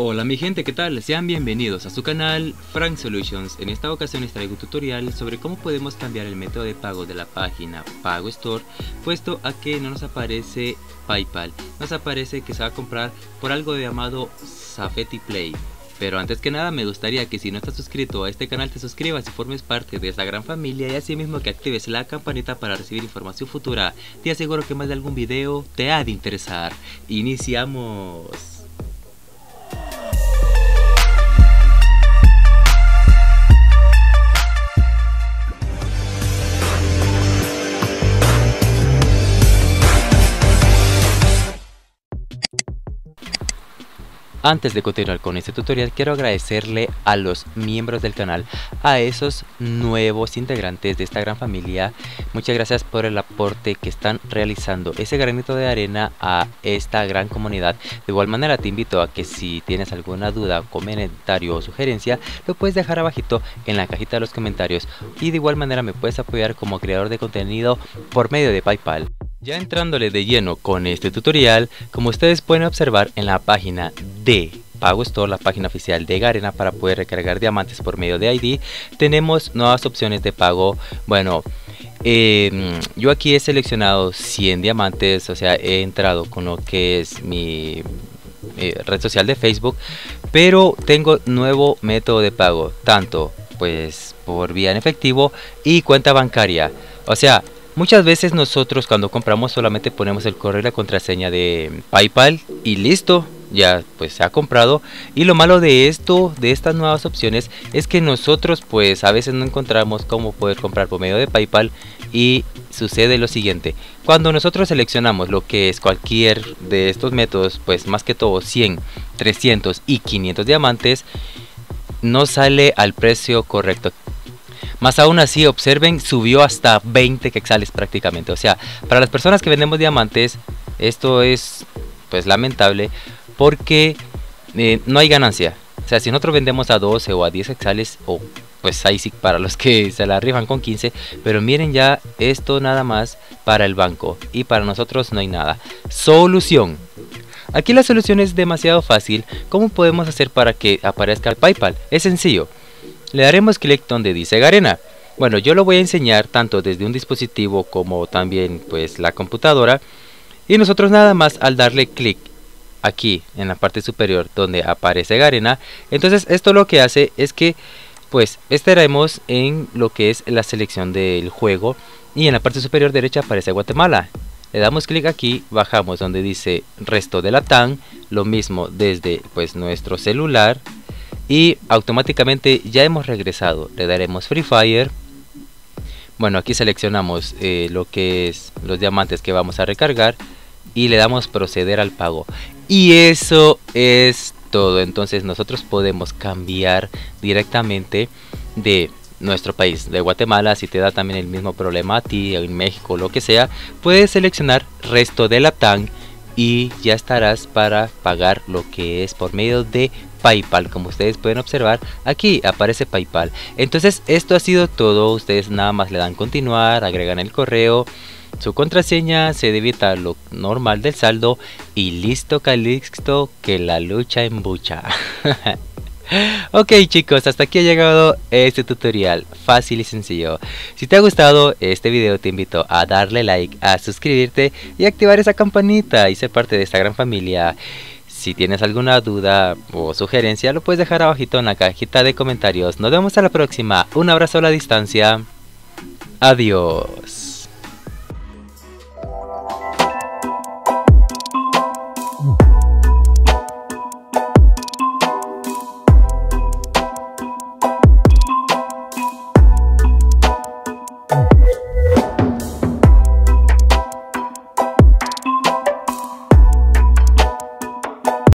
Hola mi gente, ¿qué tal? Sean bienvenidos a su canal Frank Solutions. En esta ocasión les traigo un tutorial sobre cómo podemos cambiar el método de pago de la página Pago Store, puesto a que no nos aparece PayPal, nos aparece que se va a comprar por algo llamado Safety Play. Pero antes que nada me gustaría que si no estás suscrito a este canal te suscribas y formes parte de esta gran familia y asimismo que actives la campanita para recibir información futura. Te aseguro que más de algún video te ha de interesar. Iniciamos. Antes de continuar con este tutorial quiero agradecerle a los miembros del canal, a esos nuevos integrantes de esta gran familia. Muchas gracias por el aporte que están realizando, ese granito de arena a esta gran comunidad. De igual manera te invito a que si tienes alguna duda, comentario o sugerencia, lo puedes dejar abajito en la cajita de los comentarios. Y de igual manera me puedes apoyar como creador de contenido por medio de Paypal. Ya entrándole de lleno con este tutorial, como ustedes pueden observar en la página de Pago Store, la página oficial de Garena para poder recargar diamantes por medio de ID, tenemos nuevas opciones de pago. Bueno, em, yo aquí he seleccionado 100 diamantes, o sea, he entrado con lo que es mi eh, red social de Facebook, pero tengo nuevo método de pago, tanto pues por vía en efectivo y cuenta bancaria. O sea, Muchas veces nosotros cuando compramos solamente ponemos el correo y la contraseña de PayPal y listo, ya pues se ha comprado. Y lo malo de esto, de estas nuevas opciones, es que nosotros pues a veces no encontramos cómo poder comprar por medio de PayPal y sucede lo siguiente. Cuando nosotros seleccionamos lo que es cualquier de estos métodos, pues más que todo 100, 300 y 500 diamantes, no sale al precio correcto más aún así, observen, subió hasta 20 quexales prácticamente. O sea, para las personas que vendemos diamantes, esto es pues lamentable porque eh, no hay ganancia. O sea, si nosotros vendemos a 12 o a 10 quexales, o pues ahí sí para los que se la rifan con 15. Pero miren ya esto nada más para el banco y para nosotros no hay nada. Solución. Aquí la solución es demasiado fácil. ¿Cómo podemos hacer para que aparezca el PayPal? Es sencillo le daremos clic donde dice Garena. Bueno, yo lo voy a enseñar tanto desde un dispositivo como también pues la computadora. Y nosotros nada más al darle clic aquí en la parte superior donde aparece Garena, entonces esto lo que hace es que pues estaremos en lo que es la selección del juego y en la parte superior derecha aparece Guatemala. Le damos clic aquí, bajamos donde dice resto de la TAN, lo mismo desde pues nuestro celular y automáticamente ya hemos regresado. Le daremos free fire. Bueno aquí seleccionamos eh, lo que es los diamantes que vamos a recargar y le damos proceder al pago. Y eso es todo. Entonces nosotros podemos cambiar directamente de nuestro país de Guatemala. Si te da también el mismo problema a ti en México lo que sea puedes seleccionar resto de la TAN y ya estarás para pagar lo que es por medio de PayPal. Como ustedes pueden observar aquí aparece PayPal. Entonces esto ha sido todo. Ustedes nada más le dan continuar agregan el correo su contraseña se debita lo normal del saldo y listo calixto que la lucha embucha Ok chicos, hasta aquí ha llegado este tutorial fácil y sencillo. Si te ha gustado este video te invito a darle like, a suscribirte y activar esa campanita y ser parte de esta gran familia. Si tienes alguna duda o sugerencia lo puedes dejar abajito en la cajita de comentarios. Nos vemos a la próxima. Un abrazo a la distancia. Adiós.